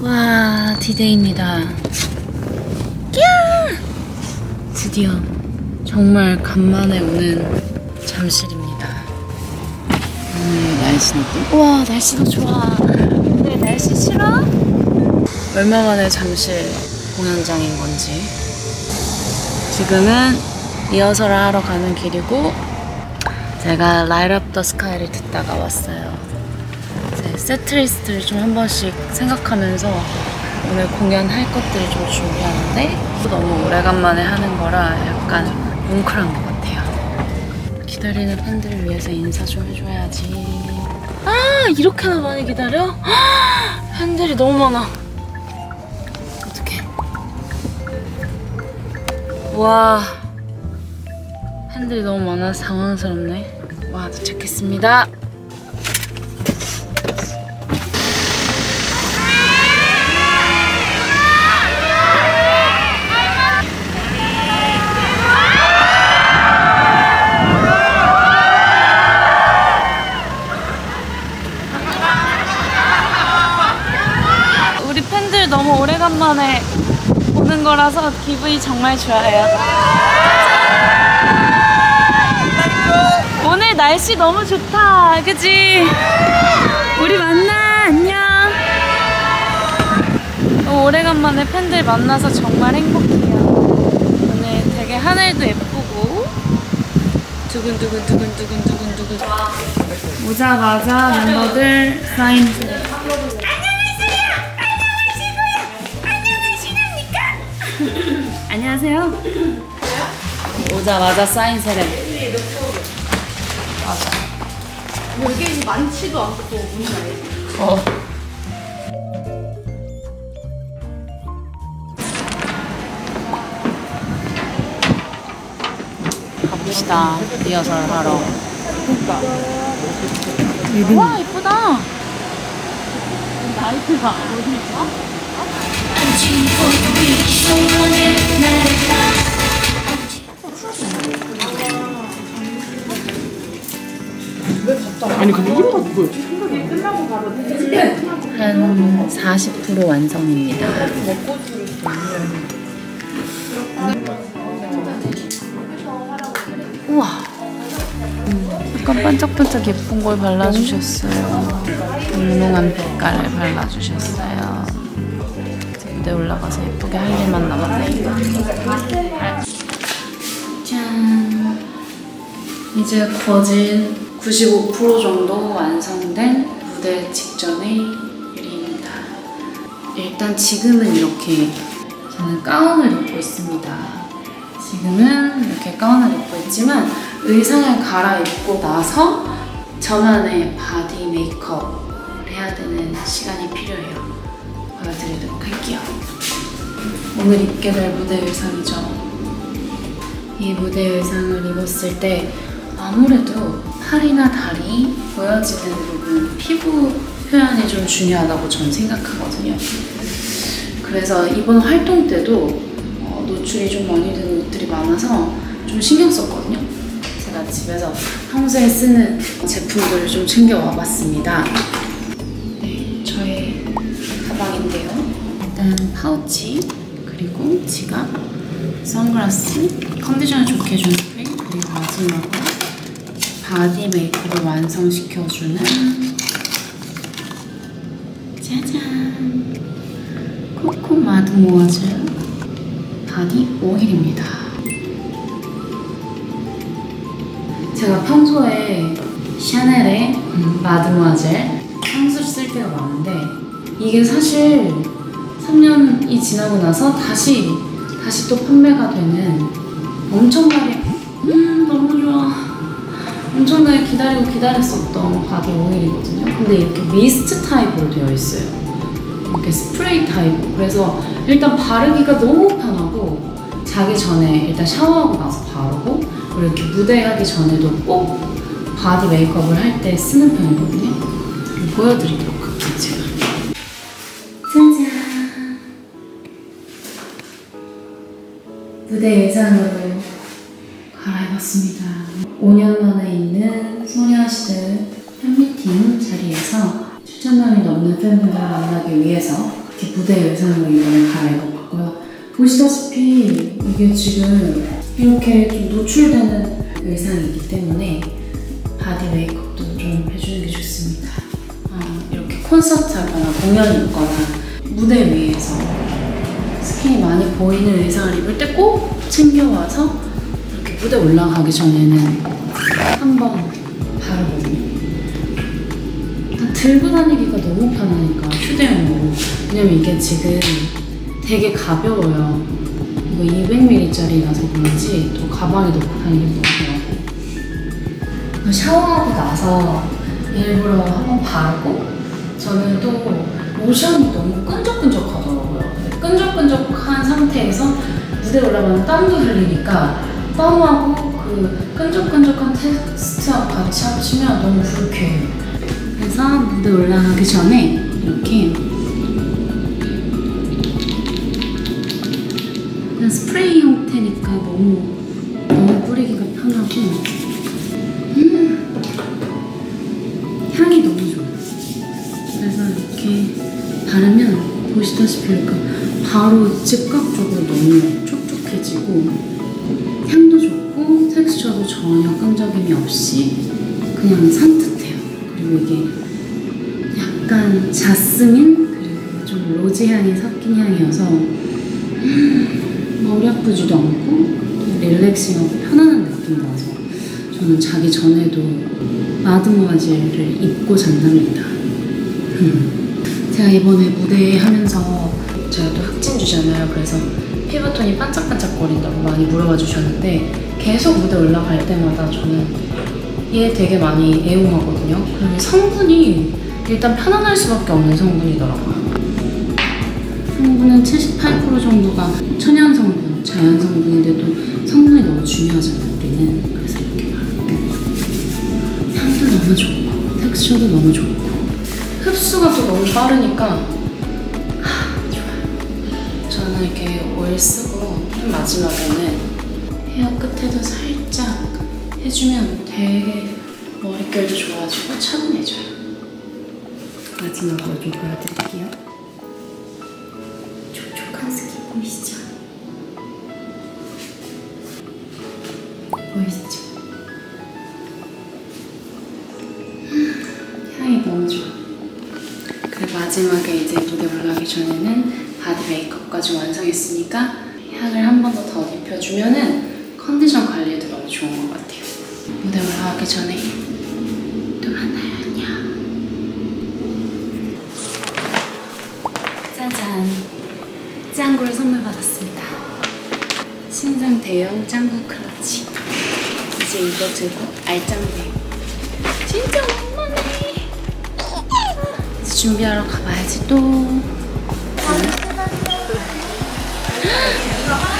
와 디데이입니다. 꺄! 드디어 정말 간만에 오는 잠실입니다. 오늘 날씨는 또 우와 날씨도 좋아. 근데 날씨 실화? 얼마 만에 잠실 공연장인 건지. 지금은 리허설을 하러 가는 길이고 제가 Light Up the Sky를 듣다가 왔어요. 이제 세트리스트를 좀 한 번씩 생각하면서 오늘 공연할 것들을 좀 준비하는데 너무 오래간만에 하는 거라 약간 뭉클한 것 같아요. 기다리는 팬들을 위해서 인사 좀 해줘야지. 아 이렇게나 많이 기다려? 팬들이 너무 많아. 어떡해. 와 팬들이 너무 많아서 당황스럽네. 와 도착했습니다. 오래간만에 보는 거라서 기분이 정말 좋아요. 오늘 날씨 너무 좋다. 그지? 우리 만나. 안녕. 너무 오래간만에 팬들 만나서 정말 행복해요. 오늘 되게 하늘도 예쁘고 두근두근 두근두근 두근두근 오자마자 멤버들 사인 안녕하세요. 오자마자 사인 세레. 여기 많지도 않고 뭔지 알지? 어. 갑시다. 리허설 하러. 그니까. 와, 이쁘다. 나이트가 어디 있어? 아니 근데 이거가 누구였지? 한 40% 완성입니다. 우와. 약간 반짝반짝 예쁜 걸 발라주셨어요. 몽롱한 빛깔을 발라주셨어요. 무대 올라가서 예쁘게 할 일만 남았네요. 짠. 이제 거진 95% 정도 완성된 무대 직전의 유리입니다. 일단 지금은 이렇게 저는 가운을 입고 있습니다. 지금은 이렇게 가운을 입고 있지만 의상을 갈아입고 나서 저만의 바디 메이크업을 해야 되는 시간이 필요해요. 보여드리도록 할게요. 오늘 입게 될 무대 의상이죠. 이 무대 의상을 입었을 때 아무래도 팔이나 다리 보여지는 부분 피부 표현이 좀 중요하다고 저는 생각하거든요. 그래서 이번 활동 때도 어, 노출이 좀 많이 되는 옷들이 많아서 좀 신경 썼거든요. 제가 집에서 평소에 쓰는 제품들을 좀 챙겨와 봤습니다. 일단 파우치, 그리고 지갑, 선글라스, 컨디션을 좋게 해주는 크림, 그리고 마지막으로 바디 메이크업을 완성시켜주는 짜잔 Coco Mademoiselle 바디 오일입니다. 제가 평소에 샤넬의 음, Mademoiselle 향수를 쓸 때가 많은데 이게 사실 3년이 지나고 나서 다시 다시 또 판매가 되는 엄청나게 음 너무 좋아 엄청나게 기다리고 기다렸었던 바디 오일이거든요. 근데 이렇게 미스트 타입으로 되어 있어요. 이렇게 스프레이 타입. 그래서 일단 바르기가 너무 편하고 자기 전에 일단 샤워하고 나서 바르고 그리고 이렇게 무대 하기 전에도 꼭 바디 메이크업을 할 때 쓰는 편이거든요. 보여드리도록 할게요, 제가. 무대 의상으로 갈아입었습니다. 5년 만에 있는 소녀시대 팬미팅 자리에서 추천남이 넘는 팬분들을 만나기 위해서 이렇게 무대 의상으로 이번에 갈아입었고요. 보시다시피 이게 지금 이렇게 좀 노출되는 의상이기 때문에 바디 메이크업도 좀 해주는 게 좋습니다. 아, 이렇게 콘서트 하거나 공연이 있거나 무대 위에서 스킨이 많이 보이는 의상을 입을 때 꼭 챙겨와서 이렇게 무대 올라가기 전에는 한번 바르거든요. 들고 다니기가 너무 편하니까 휴대용으로 왜냐면 이게 지금 되게 가벼워요. 이거 200ml짜리라서 그런지 또 가방에 넣고 다니기도 하더라고요. 샤워하고 나서 일부러 한번 바르고 저는 또 로션이 너무 끈적끈적하더라고요. 끈적끈적한 상태에서 무대 올라가면 땀도 흘리니까 땀하고 그 끈적끈적한 테스트하고 같이 합치면 너무 불쾌해요. 그래서 무대 올라가기 전에 이렇게 그냥 스프레이 형태니까 너무 너무 뿌리기가 편하고 음, 향이 너무 좋아요. 그래서 이렇게 바르면 보시다시피 이렇게 바로 즉각적으로 너무 촉촉해지고 향도 좋고 텍스처도 전혀 끈적임이 없이 그냥 산뜻해요. 그리고 이게 약간 자스민 그리고 좀 로즈 향이 섞인 향이어서 음, 머리 아프지도 않고 또 릴렉싱하고 편안한 느낌 나서 저는 자기 전에도 마드모아젤을 입고 잔답니다. 음. 제가 이번에 무대 하면서 제가 또 흑진주잖아요. 그래서 피부톤이 반짝반짝거린다고 많이 물어봐 주셨는데 계속 무대 올라갈 때마다 저는 얘 되게 많이 애용하거든요. 그리고 성분이 일단 편안할 수밖에 없는 성분이더라고요. 성분은 78% 정도가 천연 성분, 자연 성분인데도 성분이 너무 중요하잖아요. 우리는 그래서 이렇게 바르고 향도 너무 좋고 텍스처도 너무 좋고 흡수가 또 너무 빠르니까 하, 좋아요. 저는 이렇게 오일 쓰고 맨 마지막에는 헤어 끝에도 살짝 해주면 되게 머릿결도 좋아지고 차분해져요. 마지막으로 좀 보여드릴게요. 촉촉한 스킨 보이시죠? 보이시죠? 음, 향이 너무 좋아. 마지막에 이제 무대 올라가기 전에는 바디 메이크업까지 완성했으니까 향을 한 번 더 더 입혀주면은 컨디션 관리에도 너무 좋은 것 같아요. 무대 올라가기 전에 또 만나요. 안녕. 짜잔. 짱구를 선물 받았습니다. 신상 대형 짱구 클러치. 이제 이거 들고 알짱대요. 진짜 준비하러 가봐야지 또.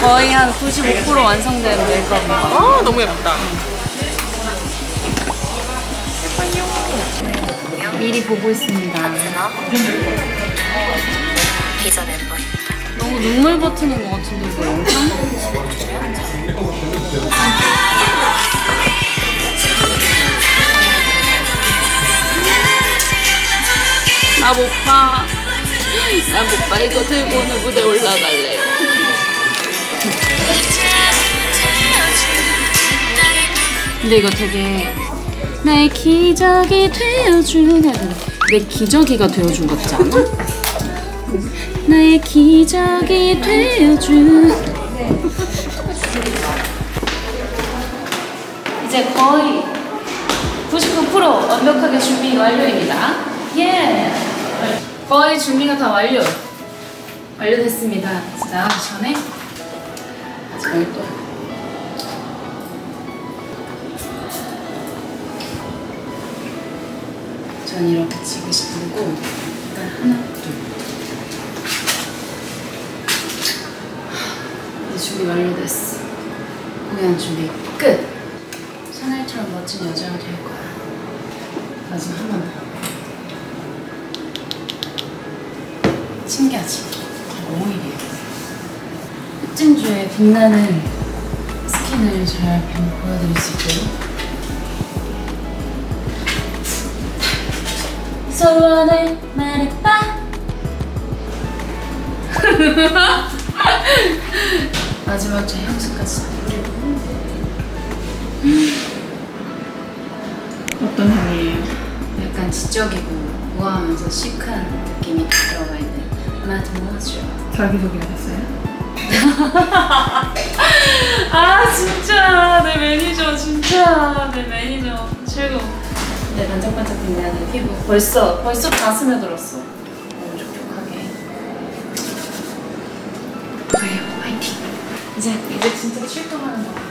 거의 한 95% 완성된 메이크업인 같아요. 아 너무 예쁘다. 미리 보고 있습니다. 너무 눈물 버튼인 것 같은데 이거 영상? 나 못 봐. 나 못 봐. 이거 들고 오늘 무대 올라갈래요. 근데 이거 되게 나의 기적이 되어주네 내 기저귀가 되어준 것 같지 않아? 나의 기적이 되어준 이제 거의 99% 완벽하게 준비 완료입니다 예 거의 준비가 다 완료. 완료됐습니다. 나가기 전에. 저희 또. 전 이렇게 지그시 들고 일단 하나 둘. 준비 완료됐어. 공연 준비 끝. 샤넬처럼 멋진 여자가 될 거야. 마지막 한번더 신기하지? 오일이에요. 흑진주의 빛나는 스킨을 잘 보여드릴 수 있도록 소원을 말해봐 마지막 제 향수까지 어떤 향이에요? 약간 지적이고 우아하면서 시크한 느낌이 다 들어가 있는 Mademoiselle 자기소개하셨어요? 아 진짜. 내 매니저 진짜. 내 매니저. 최고. 내 반짝반짝 빛나는 피부. 벌써 벌써 다 스며들었어. 너무 촉촉하게. 그래요. 화이팅. 이제 이제 진짜 출동하는 거야